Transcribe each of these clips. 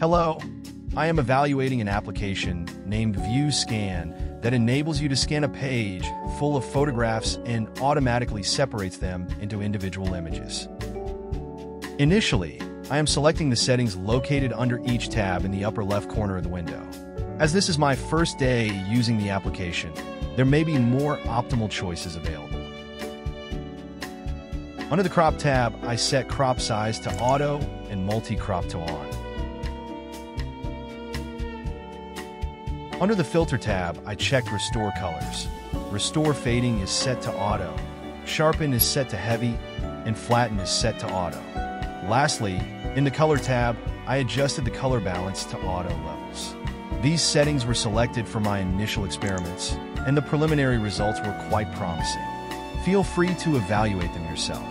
Hello, I am evaluating an application named VueScan that enables you to scan a page full of photographs and automatically separates them into individual images. Initially, I am selecting the settings located under each tab in the upper left corner of the window. As this is my first day using the application, there may be more optimal choices available. Under the Crop tab, I set crop size to auto and multi-crop to on. Under the Filter tab, I checked Restore Colors. Restore Fading is set to auto, Sharpen is set to heavy, and Flatten is set to auto. Lastly, in the Color tab, I adjusted the color balance to auto levels. These settings were selected for my initial experiments, and the preliminary results were quite promising. Feel free to evaluate them yourself.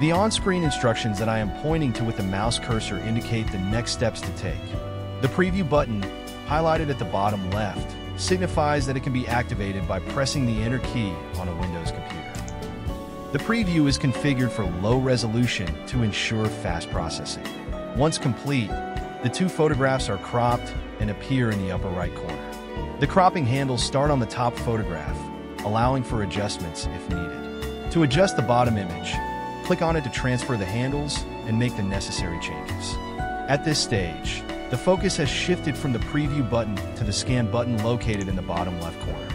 The on-screen instructions that I am pointing to with the mouse cursor indicate the next steps to take. The preview button, highlighted at the bottom left, signifies that it can be activated by pressing the enter key on a Windows computer. The preview is configured for low resolution to ensure fast processing. Once complete, the two photographs are cropped and appear in the upper right corner. The cropping handles start on the top photograph, allowing for adjustments if needed. To adjust the bottom image, click on it to transfer the handles and make the necessary changes. At this stage, the focus has shifted from the preview button to the scan button located in the bottom left corner.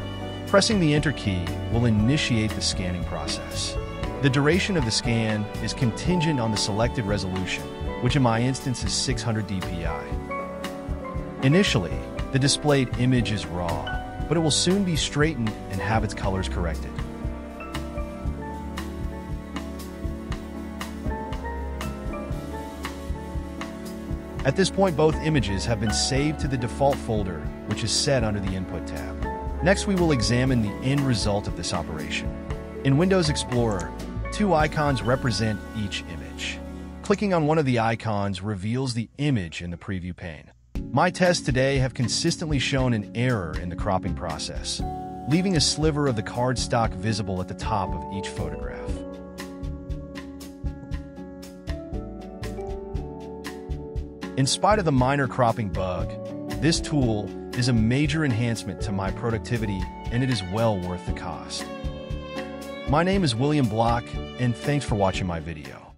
Pressing the enter key will initiate the scanning process. The duration of the scan is contingent on the selected resolution, which in my instance is 600 dpi. Initially, the displayed image is raw, but it will soon be straightened and have its colors corrected. At this point, both images have been saved to the default folder, which is set under the Input tab. Next, we will examine the end result of this operation. In Windows Explorer, two icons represent each image. Clicking on one of the icons reveals the image in the preview pane. My tests today have consistently shown an error in the cropping process, leaving a sliver of the cardstock visible at the top of each photograph. In spite of the minor cropping bug, this tool is a major enhancement to my productivity and it is well worth the cost. My name is William Block and thanks for watching my video.